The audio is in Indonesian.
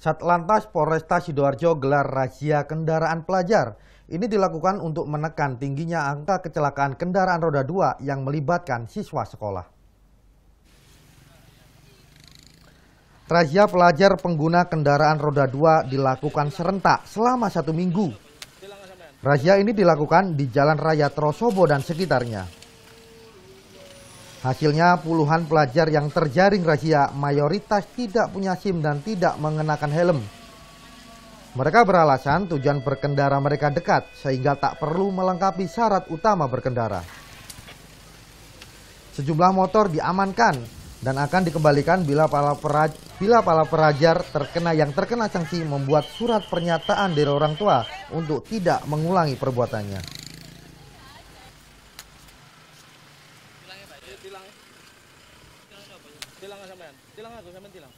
Satlantas Polresta Sidoarjo gelar razia kendaraan pelajar. Ini dilakukan untuk menekan tingginya angka kecelakaan kendaraan roda 2 yang melibatkan siswa sekolah. Razia pelajar pengguna kendaraan roda 2 dilakukan serentak selama satu minggu. Razia ini dilakukan di Jalan Raya Trosobo dan sekitarnya. Hasilnya puluhan pelajar yang terjaring razia mayoritas tidak punya SIM dan tidak mengenakan helm. Mereka beralasan tujuan berkendara mereka dekat sehingga tak perlu melengkapi syarat utama berkendara. Sejumlah motor diamankan dan akan dikembalikan bila para, peraj bila para perajar terkena yang terkena sanksi membuat surat pernyataan dari orang tua untuk tidak mengulangi perbuatannya. Tilang. Tilang sampean. Tilang aku sampean tilang.